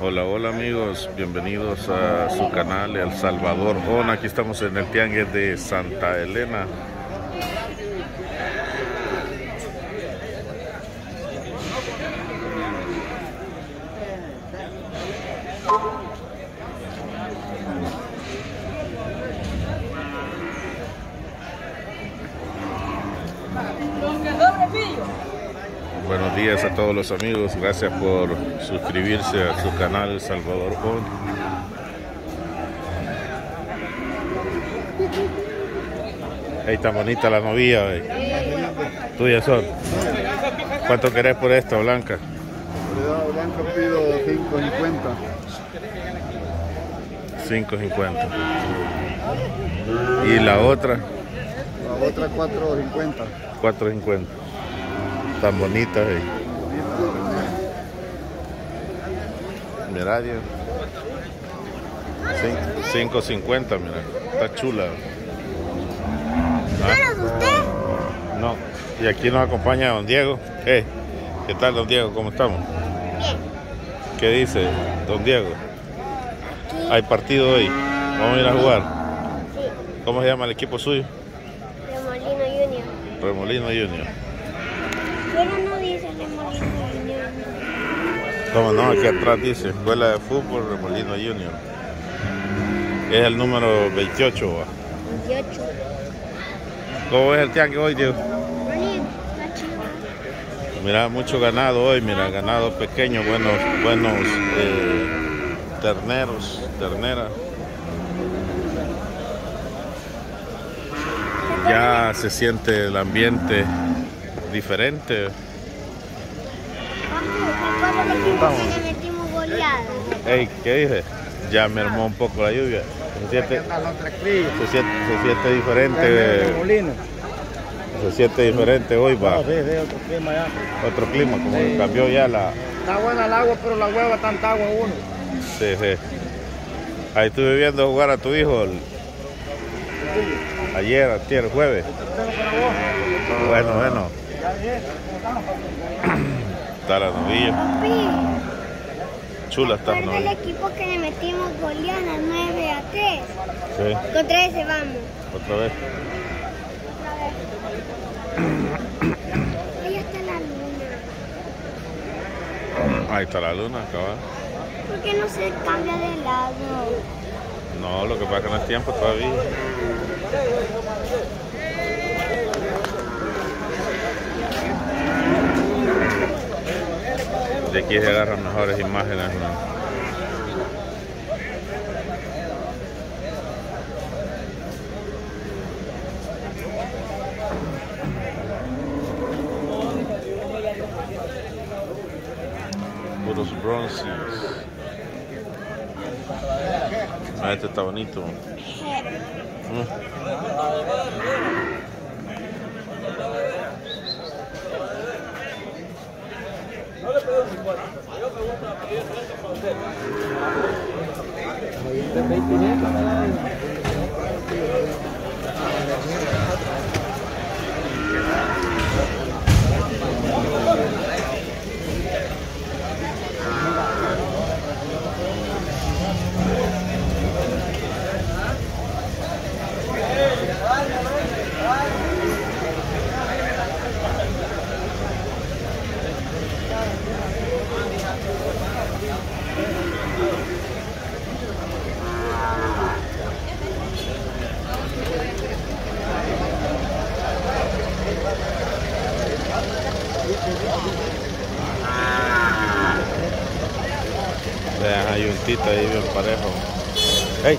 Hola, hola amigos, bienvenidos a su canal El Salvador On. Aquí estamos en el Tianguis de Santa Elena. Buenos días a todos los amigos, gracias por suscribirse a su canal Salvador On. Ahí está bonita la novia. eh. Tuya son. ¿Cuánto querés por esta, Blanca? Cuidado, blanco pido 5.50. 5.50. Y la otra, La otra 4.50. 4.50. Tan bonitas. eh. Mira, Dios. Cin- 5.50, mira. Está chula. Ah, No. Y aquí nos acompaña don Diego. Eh, ¿Qué tal, don Diego? ¿Cómo estamos? ¿Qué dice, don Diego? Hay partido hoy. Vamos a ir a jugar. ¿Cómo se llama el equipo suyo? Remolino Junior. Remolino Junior. Pero no dice Remolino Junior. ¿Cómo no? Aquí atrás dice Escuela de Fútbol Remolino Junior. Es el número 28. ¿va? 28. ¿Cómo es el tianguis hoy, chido. Mira, mucho ganado hoy, mira, ganado pequeño, buenos, buenos eh, terneros, terneras. Ya se siente el ambiente diferente. Papi, ¿cuál es el equipo que le metimos goleada? Ey, ¿qué dije? Ya me armó un poco la lluvia. Se siente, se siente, se siente diferente, se siente diferente hoy, va. Ve otro clima ya. Otro clima, como que cambió ya la, Está buena el agua, pero la hueva tanta agua uno. Sí, sí. Ahí estuve viendo jugar a tu hijo el- ayer, ayer, jueves. Bueno, bueno. Está la novilla. Chula está la ¿cuál es el novilla. equipo que le metimos goleada 9 a 3? Sí, Contra ese vamos. otra vez. Ahí está la luna. Ahí está la luna, cabal. ¿Por qué no se cambia de lado? No, lo que pasa es que no es tiempo todavía. De aquí se agarran mejores imágenes, ¿no? Puros bronces. Ah, este está bonito. Mm. Vean, hay un tita ahí vueltita ahí bien parejo. ¡Ey!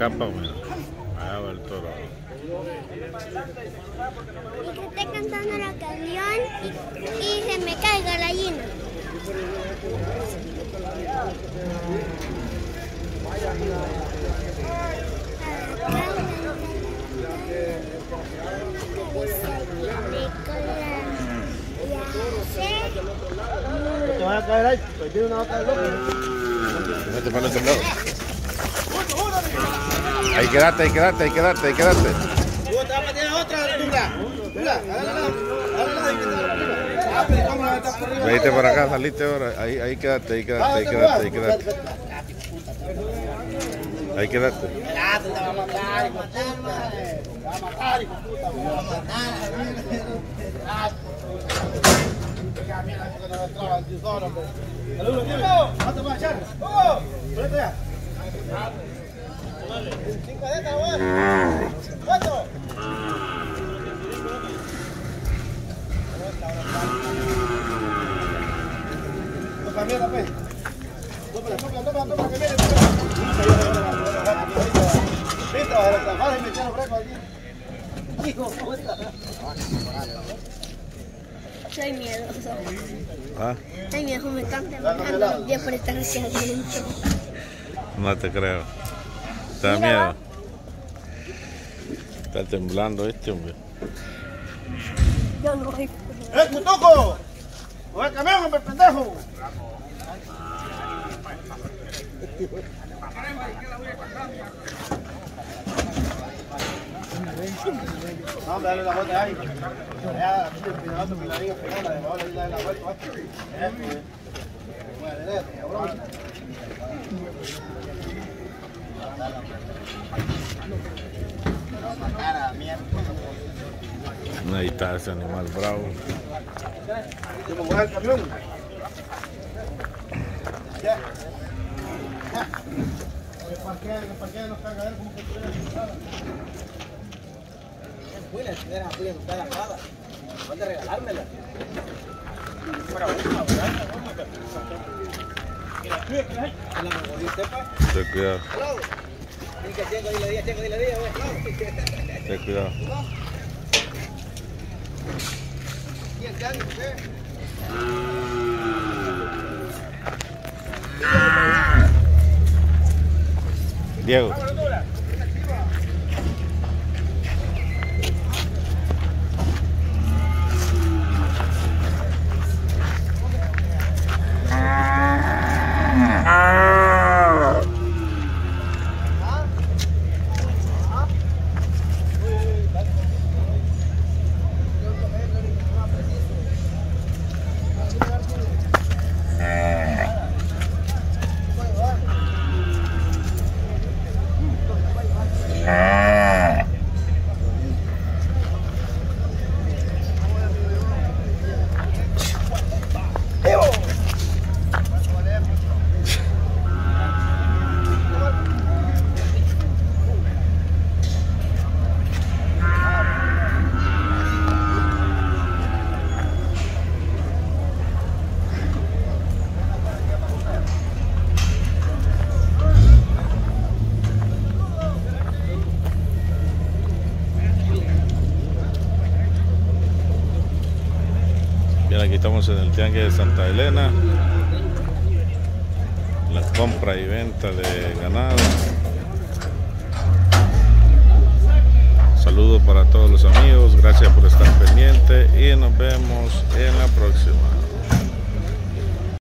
escapa, mira. Allá va el toro. Y que esté cantando la canción y, y se me caiga la gallina. Te van a caer ahí, tiene una vaca. Ahí quédate, ahí quédate, ahí quédate, ahí quédate. Tú te vas a meter otra, Dunga. Dunga, agárrala, agárrala y que te la arriba. Ah, pero ¿cómo la metes por arriba? Venite para acá, saliste ahora. Ahí, ahí quédate, ahí quédate, ahí quédate, ahí quédate. Ahí quédate. Ya, te va a matar, hijo de Soy miedoso. ¿Ah? Ay, mi hijo me están temblando ya por estar hacia adentro. No te creo. ¿Te da miedo? Está temblando este hombre. Yo no voy. ¡Eh, cutuco! ¡Coge el camión, hombre, pendejo! No, hombre, dale la vuelta ahí. La a darle la vuelta. Bueno. Ahí está ese animal bravo. ¿Te mueve el camión? Ya. Ya. Que parqueen, que parqueen los cargaderos como que estuvieran pintados. Fui la tienes a tuya, no está lavada. ¿Dónde regalármela? Para una, ¿verdad? ¿Y la tuya hay? La pa. Ten cuidado, que. Diego. Bien, aquí estamos en el Tiangue de Santa Elena. La compra y venta de ganado. Saludos para todos los amigos, gracias por estar pendiente y nos vemos